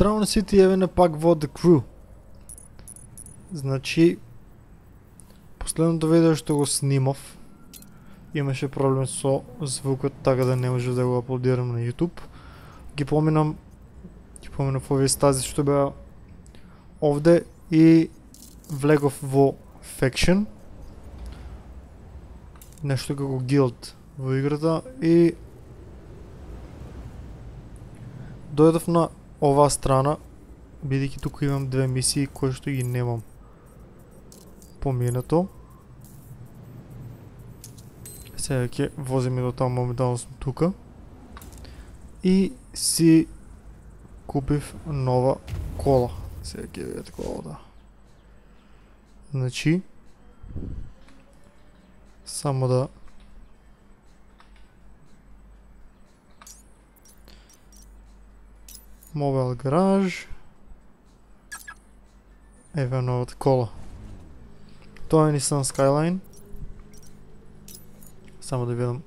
Здраво на Сити Евене пак во The Crew. Значи, последното видео што го снимав, имаше проблем со звукот, така да не може да го аплодирам на YouTube. Ги поминам, ги поминав овие стази што беа овде и влегов во Faction. Нешто како Guild во играта и дојдов на оваа страна, бидејќи тука имам две мисии кои што ги немам поминато. Сега ќе возиме до таму моментално сум тука. И си купив нова кола. Сега ќе видите колата. Значи, само да Mobile Garage. Еве новата кола. Тоа е Nissan Skyline. Само да видам.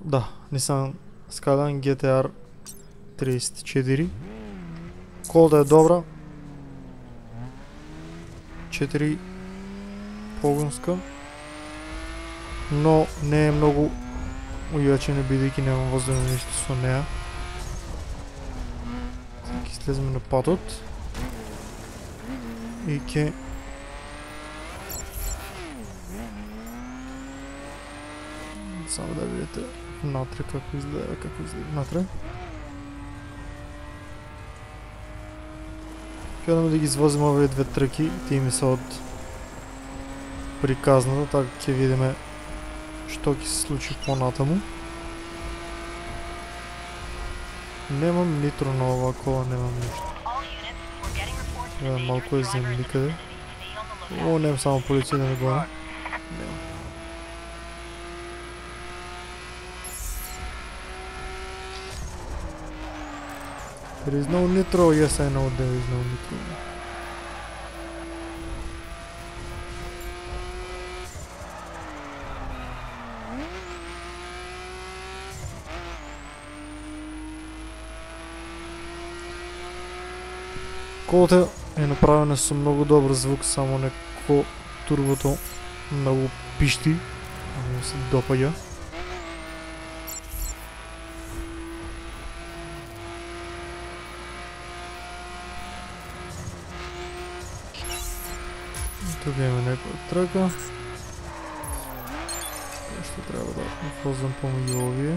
Да, Nissan Skyline GTR 34. Колата е добра. 4 погонска. Но не е многу ујачена бидејќи немам возено ништо со неа. Ќе слеземе на патот. И ќе Само да видите внатре како изгледа, како изгледа внатре. Ќе да ги извозиме овие две трки, тие ми се од приказната, така ќе видиме што ќе се случи понатаму. Немам нитро на кола, немам ништо. Гледам малко е земја никаде. О, немам само полиција да не го Немам. There is no nitro. Yes, I know there is no nitro. Колата е направена со многу добар звук, само неко турбото многу пишти, не се допаѓа. Тука има некоја трка. Што треба да возвам помеѓу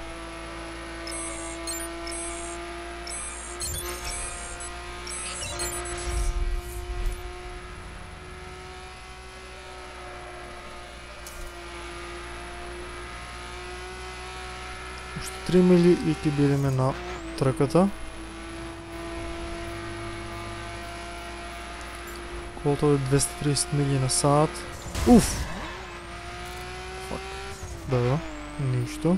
3 мили и бидеме на трката. Колото е 230 мили на сат. Уф! Фак. Да, да. Ништо.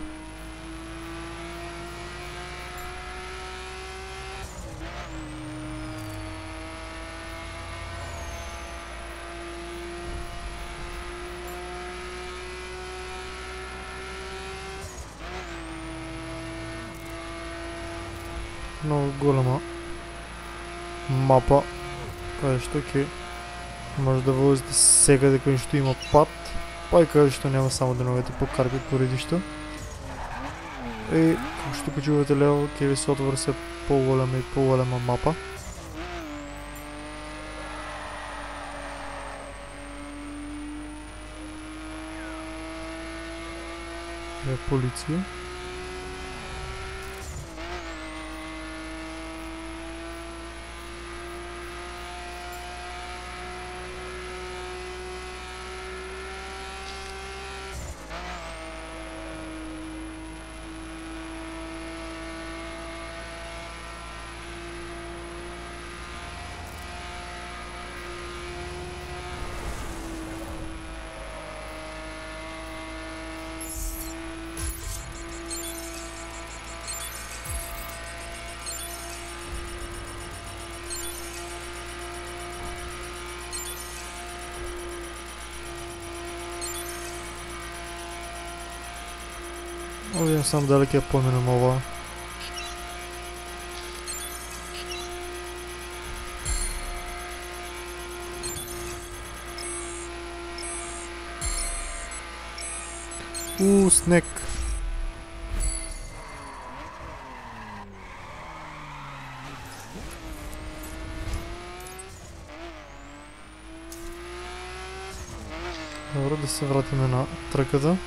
Много голема мапа каде што ќе може да возите секаде каде што има пат, па и каде што нема само да новете по карпи поредишто. И како што почувате лево, ќе ви се поголема и поголема мапа. Е полиција. Да видим само дали ќе поменем ова. У, снег. Добре, да се вратиме на тръката.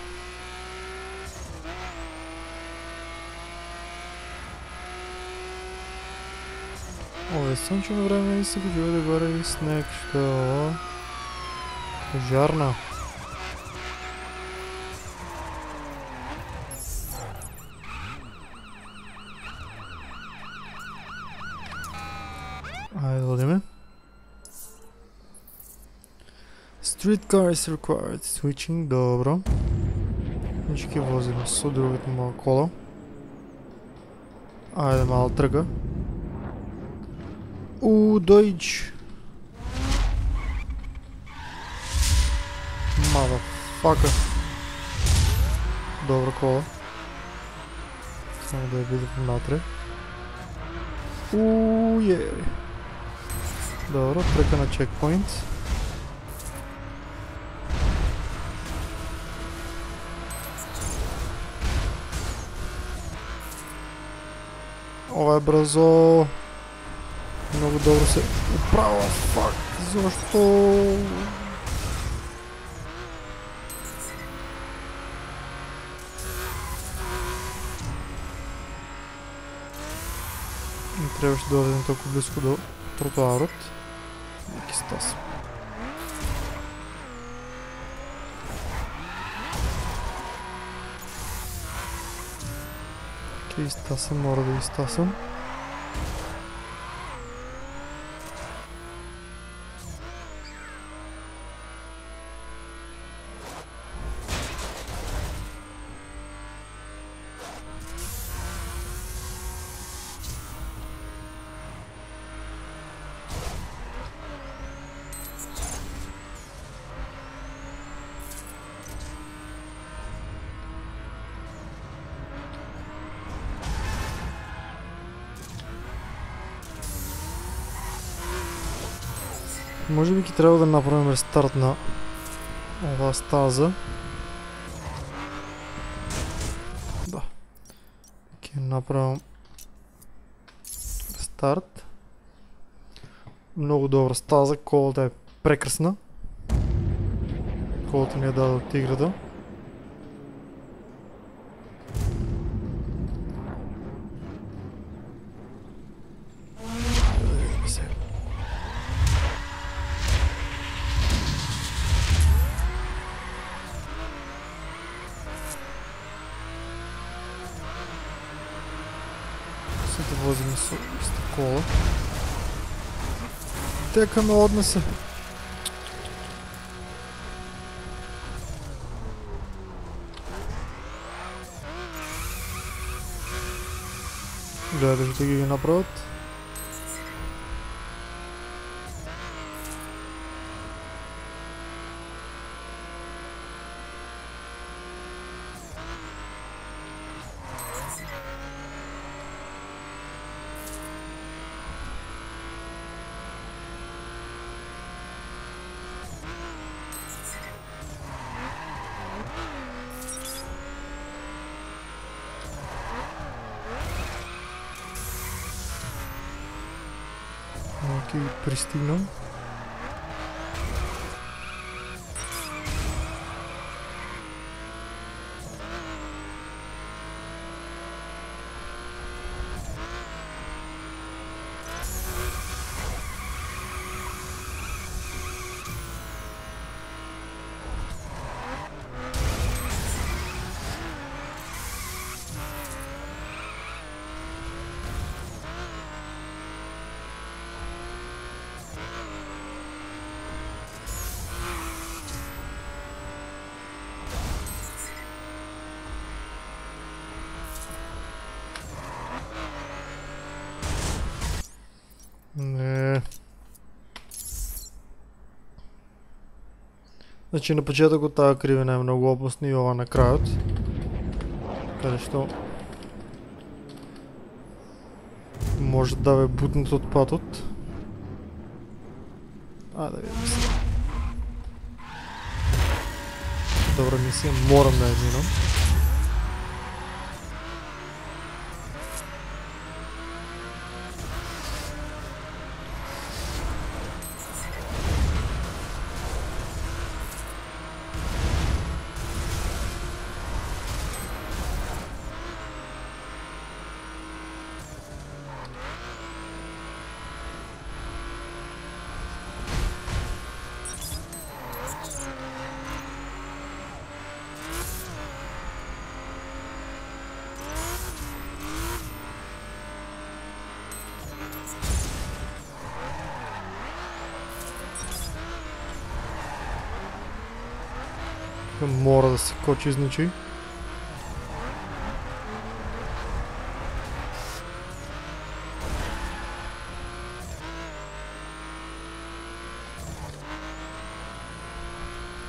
Je sunčano vreme i se ovdje gore i sneg, što je ovo? Žarna. Ajde, odime. Streetcar is required. Switching, dobro. Nički vozimo su другото malo kola. Ajde, malo trga. O Deutsch. Motherfucker. Dobro kolo. Samo da je vidim natre. Uuu, je. Dobro, trka na checkpoint. Ovo je brzo... Много добро се управа. Фак, защо? Не трябваше да дойдем толкова близко до тротуарът. Ники стас. Окей, изтасам, мора да изтасам. Може би трябва да направим рестарт на ова стаза. Да. Ќе направим рестарт. Много добра стаза, колата е прекрасна. Колата ни е даде от играта. Се да возим с, с кола. Текаме однесе. Гледаш да ги направят. así. Значи на почеток от тази кривина е много опасно и ова на краят. Къде що? Може да бе бутнат от патот. А, да видим сега. Добра мисия, морам да я минам. Мора да се кочи, значи.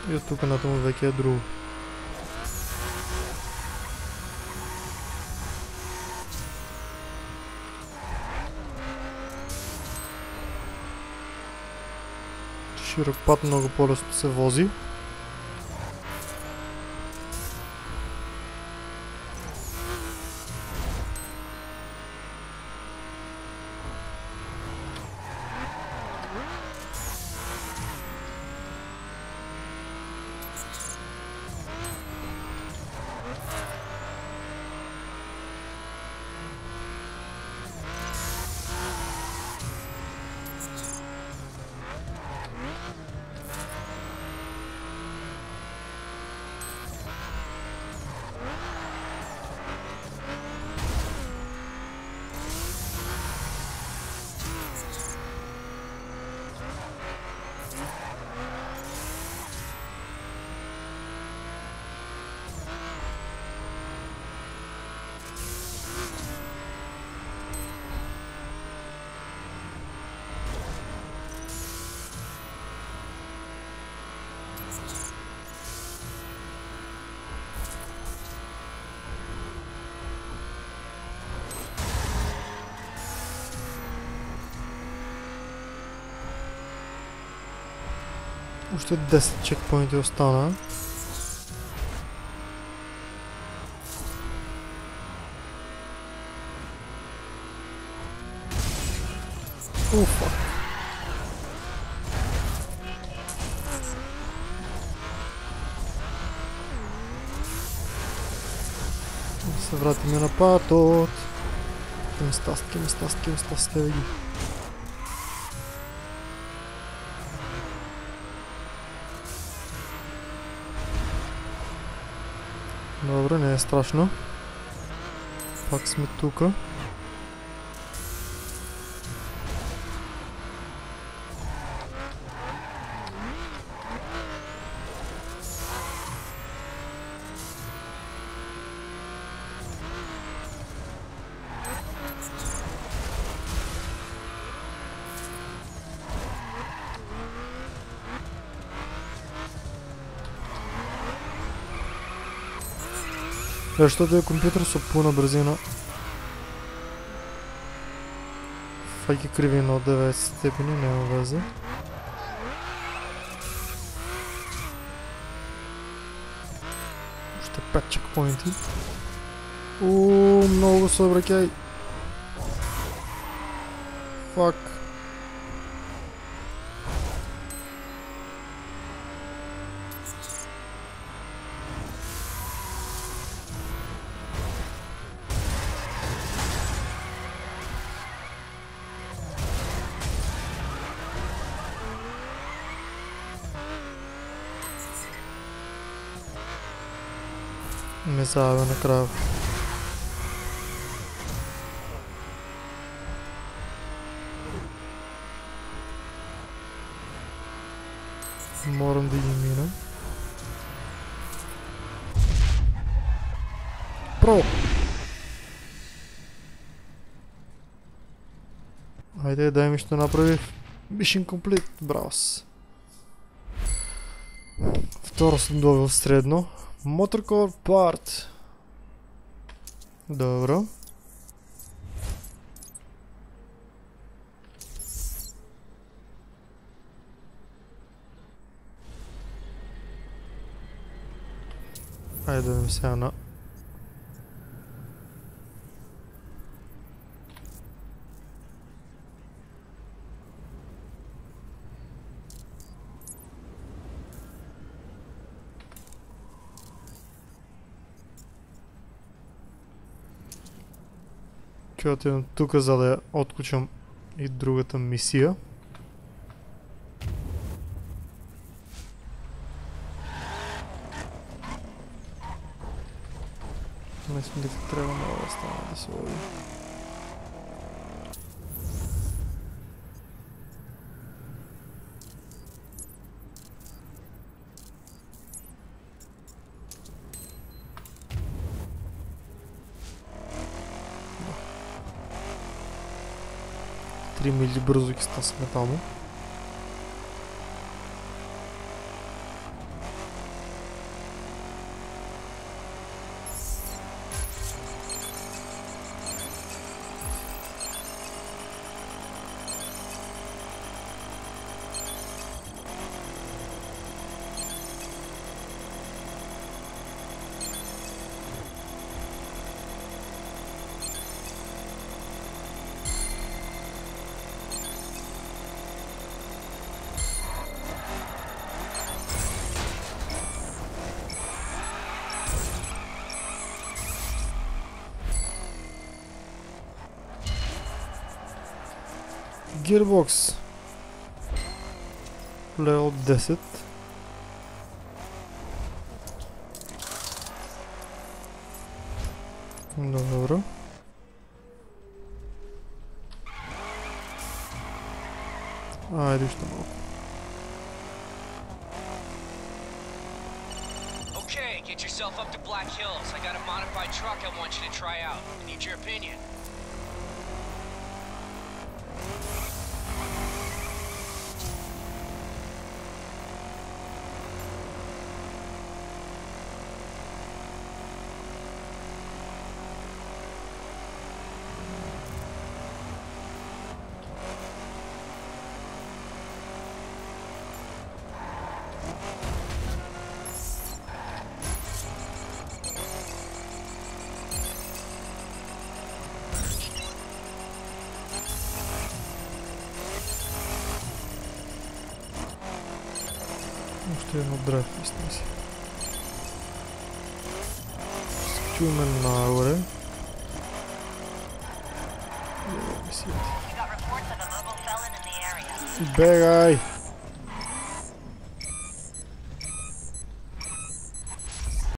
И от тук натам веќе е друго. Широк път много по-лесно се вози. Още 10 чекпоинти остана. Уфа. Да се вратиме на патот. Местастки, местастки, местастки, види. Добре, не е страшно. Пак сме тука. Защото е компютър с пълна бързина. Файки кривина от 90 степени, няма везе. Още 5 чекпоинти. Ууу, много се обръкяй. Фак. Не забавя накрая. Морам да ги мина. Про! Айде, дай ми ще направи Mission Complete, брас. Второ съм добил средно. Motorcore Part. Dobro. Ajde da mi se ono... Ќе отидам тука за да ја отклучам и другата мисија. Мислам дека треба много да стане да се води. Три мили брзо ќе Gearbox Level 10 Dobro Ajde što malo Okay, get yourself up to Black Hills. I got a modified truck I want you to try out. I need your opinion. external drive instance. Secure na hora. Bad guy.